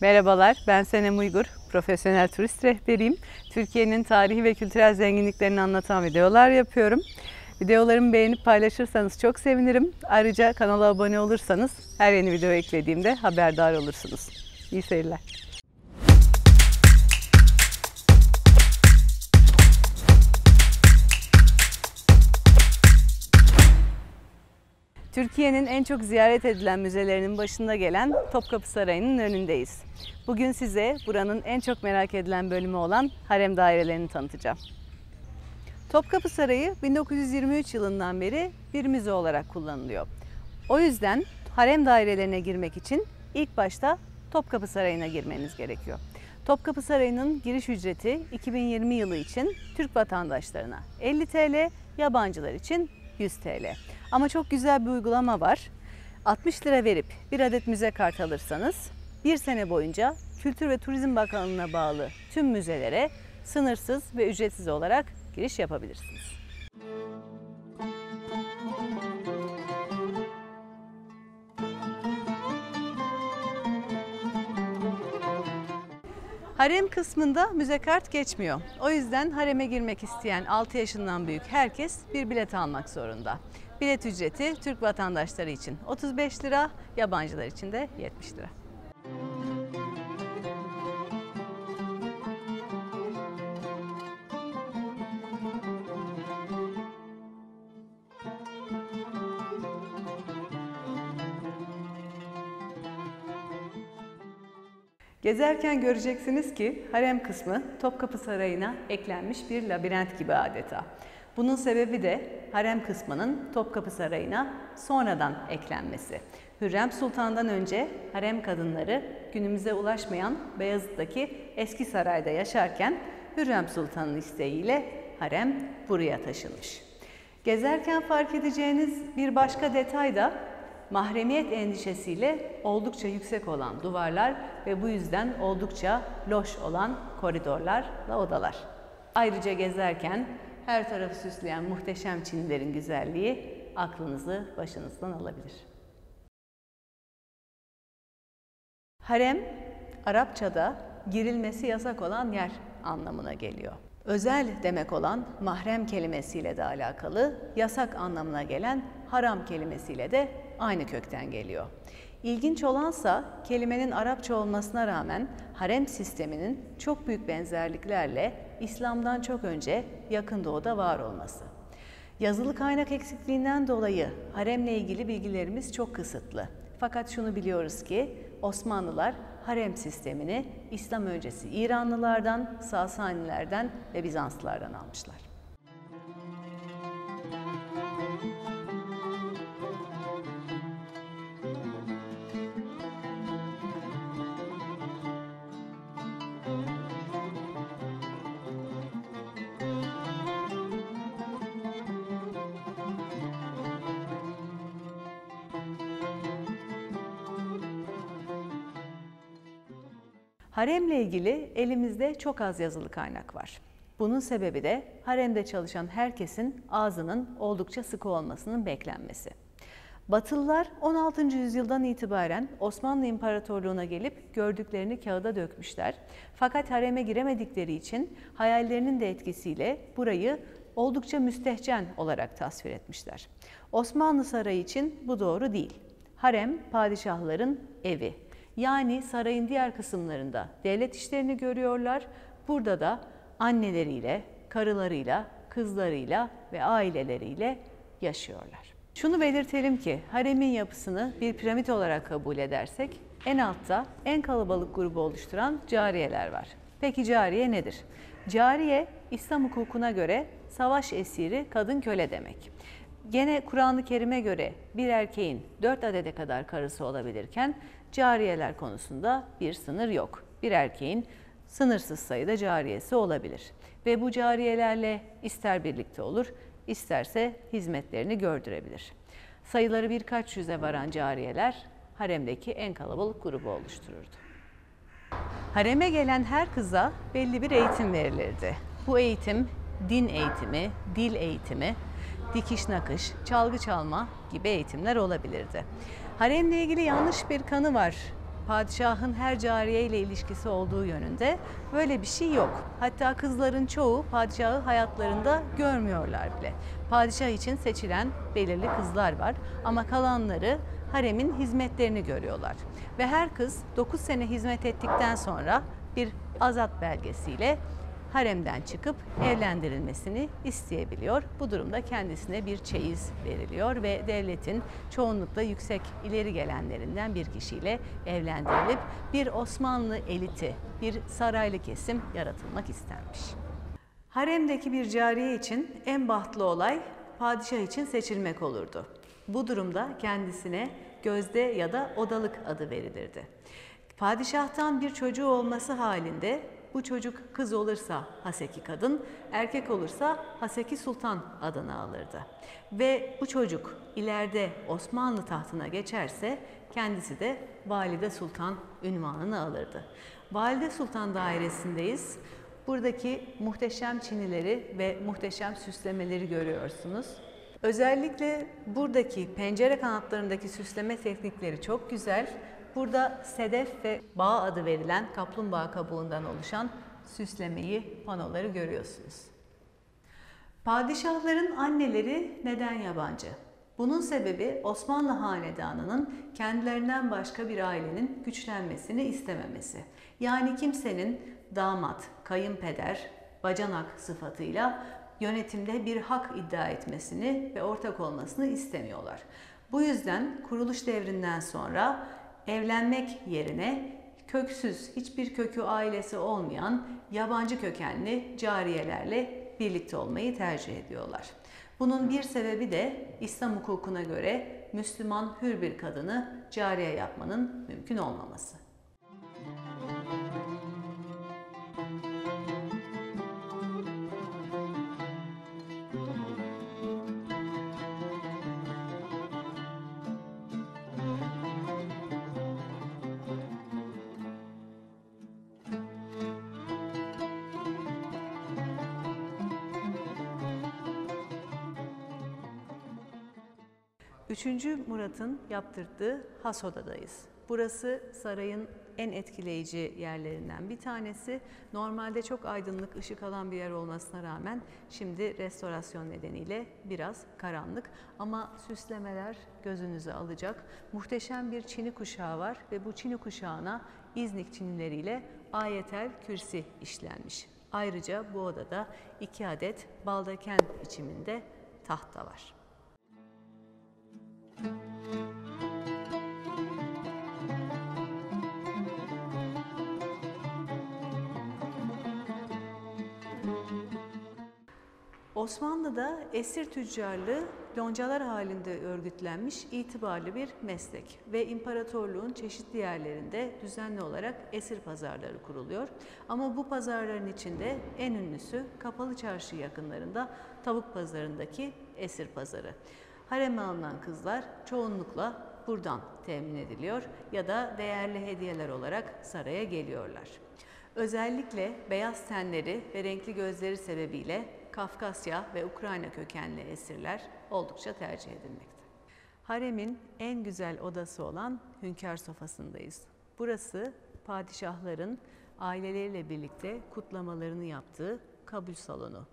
Merhabalar, ben Senem Uygur, profesyonel turist rehberiyim. Türkiye'nin tarihi ve kültürel zenginliklerini anlatan videolar yapıyorum. Videolarımı beğenip paylaşırsanız çok sevinirim. Ayrıca kanala abone olursanız her yeni video eklediğimde haberdar olursunuz. İyi seyirler. Türkiye'nin en çok ziyaret edilen müzelerinin başında gelen Topkapı Sarayı'nın önündeyiz. Bugün size buranın en çok merak edilen bölümü olan harem dairelerini tanıtacağım. Topkapı Sarayı 1923 yılından beri bir müze olarak kullanılıyor. O yüzden harem dairelerine girmek için ilk başta Topkapı Sarayı'na girmeniz gerekiyor. Topkapı Sarayı'nın giriş ücreti 2020 yılı için Türk vatandaşlarına 50 TL, yabancılar için 100 TL. Ama çok güzel bir uygulama var. 60 lira verip bir adet müze kart alırsanız bir sene boyunca Kültür ve Turizm Bakanlığı'na bağlı tüm müzelere sınırsız ve ücretsiz olarak giriş yapabilirsiniz. Harem kısmında müze kart geçmiyor. O yüzden hareme girmek isteyen 6 yaşından büyük herkes bir bilet almak zorunda. Bilet ücreti Türk vatandaşları için 35 lira, yabancılar için de 70 lira. Gezerken göreceksiniz ki harem kısmı Topkapı Sarayı'na eklenmiş bir labirent gibi adeta. Bunun sebebi de harem kısmının Topkapı Sarayı'na sonradan eklenmesi. Hürrem Sultan'dan önce harem kadınları günümüze ulaşmayan Beyazıt'taki eski sarayda yaşarken Hürrem Sultan'ın isteğiyle harem buraya taşınmış. Gezerken fark edeceğiniz bir başka detay da mahremiyet endişesiyle oldukça yüksek olan duvarlar ve bu yüzden oldukça loş olan koridorlarla odalar. Ayrıca gezerken her tarafı süsleyen muhteşem çinilerin güzelliği aklınızı başınızdan alabilir. Harem, Arapçada girilmesi yasak olan yer anlamına geliyor. Özel demek olan mahrem kelimesiyle de alakalı, yasak anlamına gelen haram kelimesiyle de aynı kökten geliyor. İlginç olansa kelimenin Arapça olmasına rağmen harem sisteminin çok büyük benzerliklerle İslam'dan çok önce yakın doğuda var olması. Yazılı kaynak eksikliğinden dolayı haremle ilgili bilgilerimiz çok kısıtlı. Fakat şunu biliyoruz ki Osmanlılar harem sistemini İslam öncesi İranlılardan, Sasanilerden ve Bizanslılardan almışlar. Haremle ilgili elimizde çok az yazılı kaynak var. Bunun sebebi de haremde çalışan herkesin ağzının oldukça sıkı olmasının beklenmesi. Batılılar 16. yüzyıldan itibaren Osmanlı İmparatorluğu'na gelip gördüklerini kağıda dökmüşler. Fakat hareme giremedikleri için hayallerinin de etkisiyle burayı oldukça müstehcen olarak tasvir etmişler. Osmanlı Sarayı için bu doğru değil. Harem padişahların evi. Yani sarayın diğer kısımlarında devlet işlerini görüyorlar. Burada da anneleriyle, karılarıyla, kızlarıyla ve aileleriyle yaşıyorlar. Şunu belirtelim ki haremin yapısını bir piramit olarak kabul edersek en altta en kalabalık grubu oluşturan cariyeler var. Peki cariye nedir? Cariye İslam hukukuna göre savaş esiri kadın köle demek. Gene Kur'an-ı Kerim'e göre bir erkeğin 4 adede kadar karısı olabilirken cariyeler konusunda bir sınır yok. Bir erkeğin sınırsız sayıda cariyesi olabilir. Ve bu cariyelerle ister birlikte olur, isterse hizmetlerini gördürebilir. Sayıları birkaç yüze varan cariyeler haremdeki en kalabalık grubu oluştururdu. Hareme gelen her kıza belli bir eğitim verilirdi. Bu eğitim din eğitimi, dil eğitimi, dikiş nakış, çalgı çalma gibi eğitimler olabilirdi. Haremle ilgili yanlış bir kanı var padişahın her cariye ile ilişkisi olduğu yönünde böyle bir şey yok. Hatta kızların çoğu padişahı hayatlarında görmüyorlar bile. Padişah için seçilen belirli kızlar var ama kalanları haremin hizmetlerini görüyorlar. Ve her kız 9 sene hizmet ettikten sonra bir azat belgesiyle haremden çıkıp evlendirilmesini isteyebiliyor. Bu durumda kendisine bir çeyiz veriliyor ve devletin çoğunlukla yüksek ileri gelenlerinden bir kişiyle evlendirilip bir Osmanlı eliti, bir saraylı kesim yaratılmak istenmiş. Haremdeki bir cariye için en bahtlı olay padişah için seçilmek olurdu. Bu durumda kendisine gözde ya da odalık adı verilirdi. Padişahtan bir çocuğu olması halinde bu çocuk kız olursa Haseki kadın, erkek olursa Haseki Sultan adını alırdı. Ve bu çocuk ileride Osmanlı tahtına geçerse kendisi de Valide Sultan ünvanını alırdı. Valide Sultan dairesindeyiz. Buradaki muhteşem çinileri ve muhteşem süslemeleri görüyorsunuz. Özellikle buradaki pencere kanatlarındaki süsleme teknikleri çok güzel. Burada sedef ve bağ adı verilen kaplumbağa kabuğundan oluşan süslemeyi, panoları görüyorsunuz. Padişahların anneleri neden yabancı? Bunun sebebi Osmanlı hanedanının kendilerinden başka bir ailenin güçlenmesini istememesi. Yani kimsenin damat, kayınpeder, bacanak sıfatıyla yönetimde bir hak iddia etmesini ve ortak olmasını istemiyorlar. Bu yüzden kuruluş devrinden sonra evlenmek yerine köksüz, hiçbir kökü ailesi olmayan yabancı kökenli cariyelerle birlikte olmayı tercih ediyorlar. Bunun bir sebebi de İslam hukukuna göre Müslüman hür bir kadını cariye yapmanın mümkün olmaması. Üçüncü Murat'ın yaptırdığı has odadayız. Burası sarayın en etkileyici yerlerinden bir tanesi. Normalde çok aydınlık, ışık alan bir yer olmasına rağmen şimdi restorasyon nedeniyle biraz karanlık. Ama süslemeler gözünüzü alacak. Muhteşem bir çini kuşağı var ve bu çini kuşağına İznik çinileriyle ayetel kürsi işlenmiş. Ayrıca bu odada iki adet baldaken biçiminde tahta var. Osmanlı'da esir tüccarlığı loncalar halinde örgütlenmiş itibarlı bir meslek ve imparatorluğun çeşitli yerlerinde düzenli olarak esir pazarları kuruluyor. Ama bu pazarların içinde en ünlüsü Kapalı Çarşı yakınlarında tavuk pazarındaki esir pazarı. Hareme alınan kızlar çoğunlukla buradan temin ediliyor ya da değerli hediyeler olarak saraya geliyorlar. Özellikle beyaz tenleri ve renkli gözleri sebebiyle Kafkasya ve Ukrayna kökenli esirler oldukça tercih edilmekte. Haremin en güzel odası olan hünkâr sofasındayız. Burası padişahların aileleriyle birlikte kutlamalarını yaptığı kabul salonu.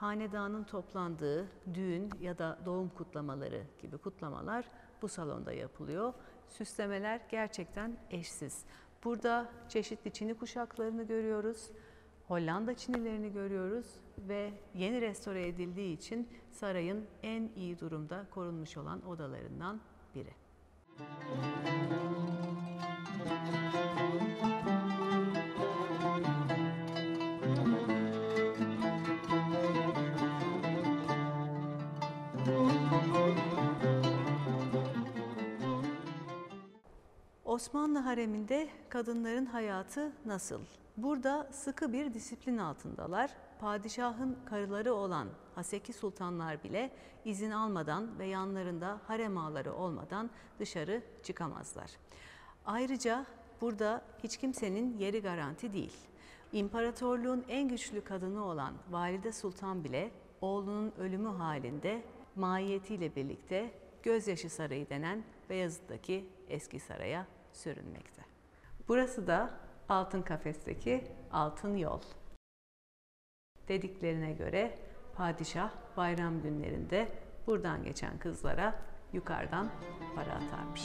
Hanedanın toplandığı düğün ya da doğum kutlamaları gibi kutlamalar bu salonda yapılıyor. Süslemeler gerçekten eşsiz. Burada çeşitli çini kuşaklarını görüyoruz. Hollanda çinilerini görüyoruz ve yeni restore edildiği için sarayın en iyi durumda korunmuş olan odalarından biri. Osmanlı hareminde kadınların hayatı nasıl? Burada sıkı bir disiplin altındalar. Padişahın karıları olan Haseki sultanlar bile izin almadan ve yanlarında harem ağaları olmadan dışarı çıkamazlar. Ayrıca burada hiç kimsenin yeri garanti değil. İmparatorluğun en güçlü kadını olan Valide Sultan bile oğlunun ölümü halinde mahiyetiyle birlikte Gözyaşı Sarayı denen Beyazıt'taki eski saraya sürünmekte. Burası da Altın Kafes'teki Altın Yol. Dediklerine göre padişah bayram günlerinde buradan geçen kızlara yukarıdan para atarmış.